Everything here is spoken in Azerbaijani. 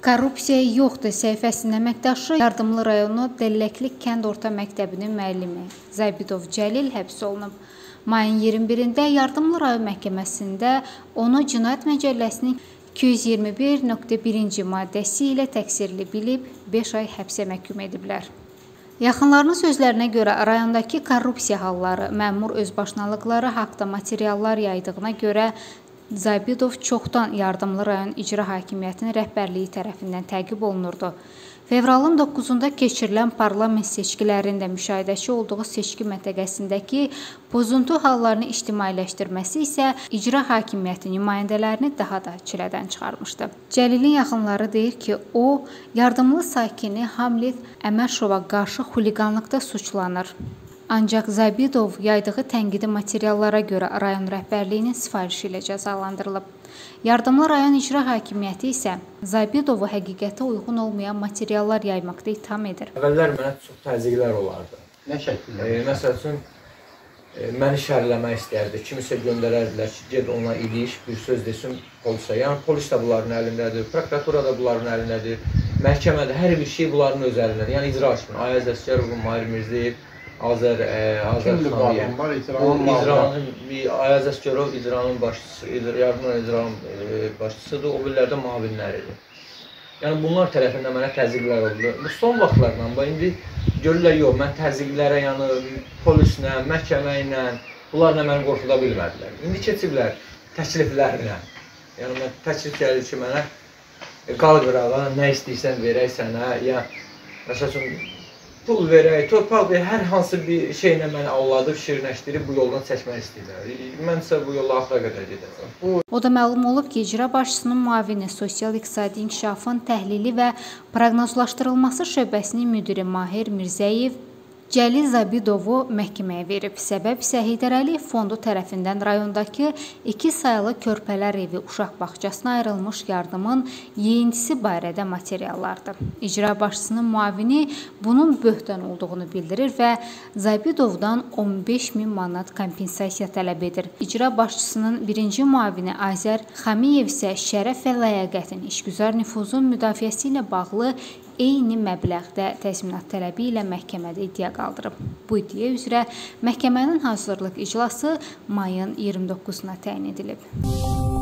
Korrupsiya yoxdur səhifəsinin əməkdaşı Yardımlı rayonu Dəlləkli kənd orta məktəbinin müəllimi Zabidov Cəlil həbs olunub. Mayın 21-də Yardımlı rayon məhkəməsində onu Cinayət Məcəlləsinin 221.1-ci maddəsi ilə təqsirli bilib 5 ay həbsə məhkum ediblər. Yaxınlarının sözlərinə görə rayondakı korrupsiya halları, məmur özbaşınalıqları haqqında materiallar yaydığına görə Zabidov çoxdan Yardımlı rayon icra hakimiyyətinin rəhbərliyi tərəfindən təqib olunurdu. Fevralın 9-da keçirilən parlament seçkilərində müşahidəçi olduğu seçki məntəqəsindəki pozuntu hallarını ictimailəşdirməsi isə icra hakimiyyəti nümayəndələrini daha da çilədən çıxarmışdı. Cəlilin yaxınları deyir ki, o yardımlı sakini Hamlet Əməşova qarşı xuliqanlıqda suçlanır. Ancaq Zabidov yaydığı tənqidi materiallara görə rayon rəhbərliyinin sifarişi ilə cəzalandırılıb. Yardımlı rayon icra hakimiyyəti isə Zabidovu həqiqətə uyğun olmayan materiallar yaymaqda ittiham edir. Əvvəllər mənə çox təzyiqlər olardı. Nə şəkildə? E, məsəl üçün e, məni şərləmək istərdi. Kimisə göndərərdilər ki, get ona iliş, bir söz desin polisə. Yəni polis də bunların əlindədir, prokuratura da bunların əlindədir, məhkəmə də hər bir şey bunların öz əlindədir. Yəni icra hakimi Ayaz Əsgərov, Mahir Mirzəyev Azər ə, Azər xanım var, icranın Ayaz Əskərov icranın başçısı, yardım icranın e, başçısıdır, o birlərdə müavinləridir. Yəni bunlar tərəfindən mənə təzyiqlər oldu. Bu son vaxtlardan bax indi görürlər yox, mən təzyiqlərə yəni polislə, məhkəmə ilə bunlarla məni qorxuda bilmədilər. İndi keçiblər təkliflərlə. Yəni mən təklif gəlir ki, mənə qal qırağa, nə istəyirsən verək sənə, ya məsəl üçün pul verək, torpaq verək, hər hansı bir şeylə məni avladıb, şirinləşdirib bu yoldan çəkmək istəyirlər. Mən isə bu yolla axıra qədər gedəcəm. Bu O da məlum olub ki, icra başçısının müavini sosial-iqtisadi inkişafın təhlili və proqnozlaşdırılması şöbəsinin müdiri Mahir Mirzəyev Cəlil Zabidovu məhkəməyə verib. Səbəb isə Heydər Əliyev fondu tərəfindən rayondakı 2 saylı körpələr evi uşaq bağçasına ayrılmış yardımın yeyintisi barədə materiallardır. İcra başçısının müavini bunun böhtan olduğunu bildirir və Zabidovdan 15 min manat kompensasiya tələb edir. İcra başçısının birinci müavini Azər Xamiyev isə şərəf və ləyaqətin, işgüzar nüfuzun müdafiəsi ilə bağlı eyni məbləğdə təzminat tələbi ilə məhkəmədə iddia qaldırıb. Bu iddia üzrə məhkəmənin hazırlıq iclası mayın 29-na təyin edilib.